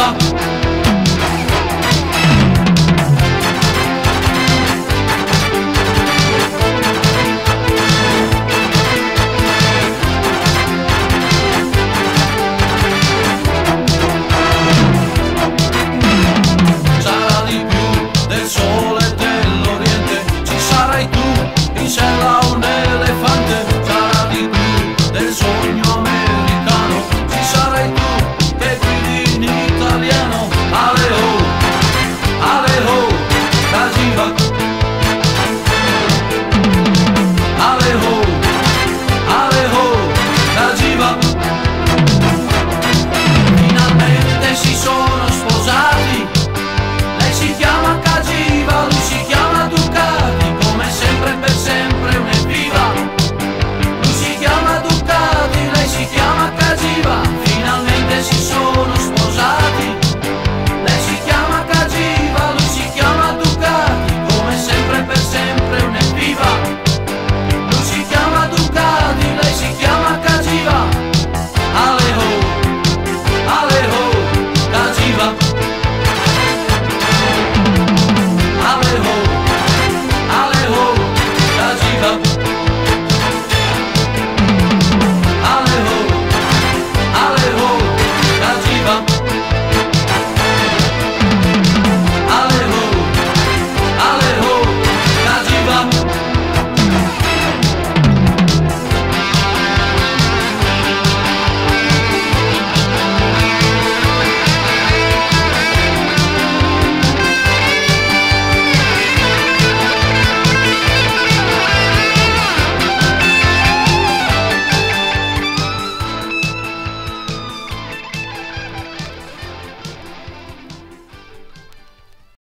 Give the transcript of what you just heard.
Lock.